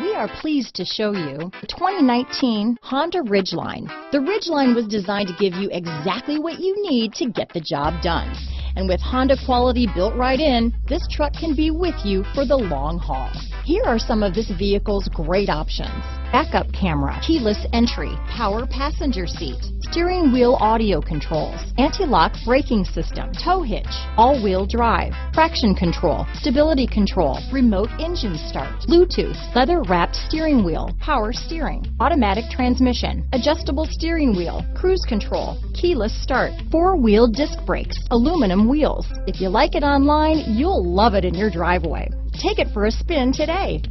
We are pleased to show you the 2019 Honda Ridgeline. The Ridgeline was designed to give you exactly what you need to get the job done. And with Honda quality built right in, this truck can be with you for the long haul. Here are some of this vehicle's great options. Backup camera, keyless entry, power passenger seat, steering wheel audio controls, anti-lock braking system, tow hitch, all-wheel drive, traction control, stability control, remote engine start, Bluetooth, leather wrapped steering wheel, power steering, automatic transmission, adjustable steering wheel, cruise control, keyless start, four-wheel disc brakes, aluminum wheels. If you like it online, you'll love it in your driveway. Take it for a spin today.